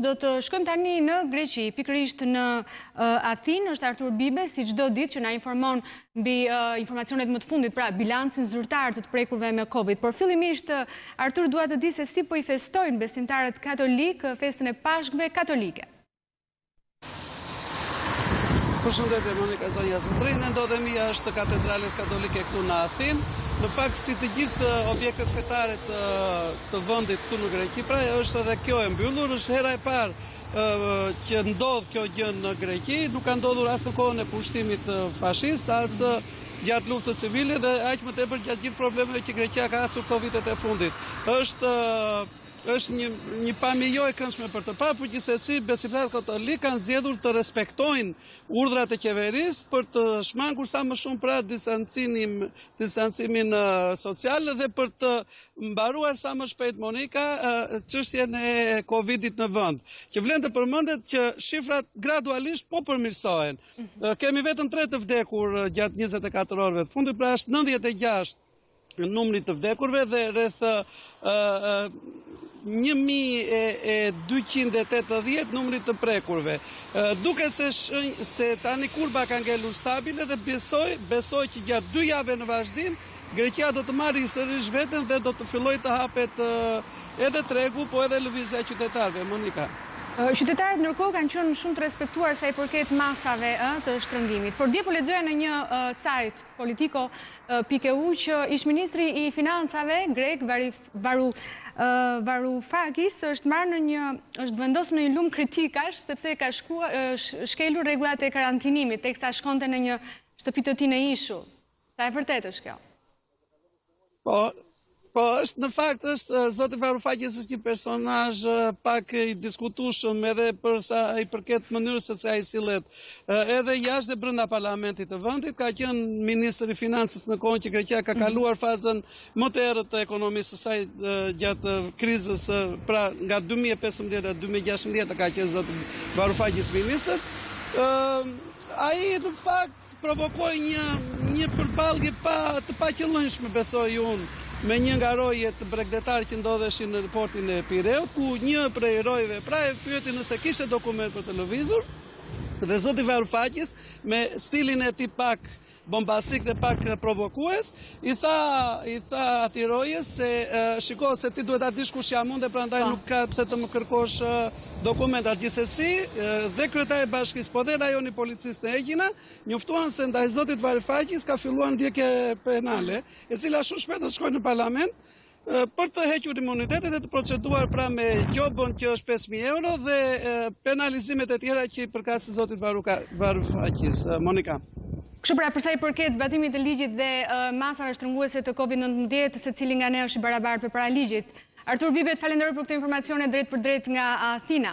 Do të shkojmë tani në Greqi, pikërisht në Athinë, është Artur Bibe, si çdo ditë që na informon mbi informacionet më të fundit, pra bilancin zyrtar të të prekurve me COVID. Por fillimisht, Artur dua të di se si po i festojnë besimtarët katolikë, festën e Pashkëve katolike. Përshëndetje Monika zonja zotërinj, ne ndodhemi jashtë katedrales katolike këtu në Athinë. Në fakt si të gjithë objektet fetare të, të vendit këtu në Greqi, pra është edhe kjo e mbyllur, është hera e parë që ndodh kjo gjë në Greqi, nuk ka ndodhur as në kohën e pushtimit fashist, as gjatë luftës civile dhe aq më tepër gjatë gjithë problemeve që Greqia ka hasur këto vitet e fundit. Është Është një një pamje jo e këndshme për të parë, por gjithsesi besimtarët katolikë kanë zgjedhur të respektojnë urdhrat e qeverisë për të shmangur sa më shumë pra distancinim distancimin social dhe për të mbaruar sa më shpejt Monika çështjen e Covidit në vend. Që vlen të përmendet që shifrat gradualisht po përmirësohen. Mhm. Kemi vetëm 3 të vdekur gjatë 24 orëve të fundit, pra është 96 numri i të vdekurve dhe rreth një mijë e dyqind e tetëdhjetë numri i të prekurve. Duket se tani kurba ka ngelur stabile dhe besoj, besoj që gjatë dy javëve në vazhdim, Greqia do të marrë sërish veten dhe do të fillojë të hapet edhe tregu, po edhe lëvizja qytetarëve. Monika. Qytetarët ndërkohë kanë qenë shumë të respektuar sa i përket masave ë të shtrëngimit. Por dje po lexoja në një sajt Politico pikë eu që ish-ministri i Financave, grek Varoufakis, është marrë në një, është vendosur në një lumë kritikash, sepse ka shkelur rregullat e karantinimit, teksa shkonte në një shtëpi të tij në ishull. Sa e vërtetë është kjo? Po, Po është në fakt është zoti Varoufakis është një personazh pak i diskutueshëm edhe për sa i përket mënyrës se si ai sillet. Edhe jashtë dhe brenda parlamentit të vendit ka qenë ministër i financës në kohën që Greqia ka mhm. kaluar fazën më të errët të ekonomisë së saj gjatë krizës pra nga 2015 deri 2016 ka qenë zoti Varoufakis ministër. Ëm ai në fakt Provokoi një një përballje pa të paqëllimshme besoj unë me një nga rojet bregdetarë që ndodheshin në portin e Pireut, ku një prej rojeve pra e pyeti nëse kishte dokument për të lëvizur dhe zoti Varoufakis me stilin e tij pak bombastik dhe pak provokues I tha, i tha atij rojes se shiko se ti duhet ta dish kush jam unë dhe prandaj nuk ka pse të më kërkosh dokumentat. Gjithsesi, dhe kryetari i bashkisë, po dhe rajoni i policisë në Egjina, njoftuan se ndaj zotit Varoufakis ka filluar ndjekje penale, e cila shumë shpejt do të shkojë në parlament për të hequr imunitetin dhe të proceduar pra me gjobën që është 5.000 euro dhe penalizimet e tjera që i përkasin zotit Varufakis. Monika. Kështu pra, përsa i përket zbatimit të ligjit dhe masave shtrënguese të COVID-19, secili nga ne është i barabartë përpara ligjit. Artur Bibe, të falenderoj për këto informacione drejtpërdrejt nga Athina.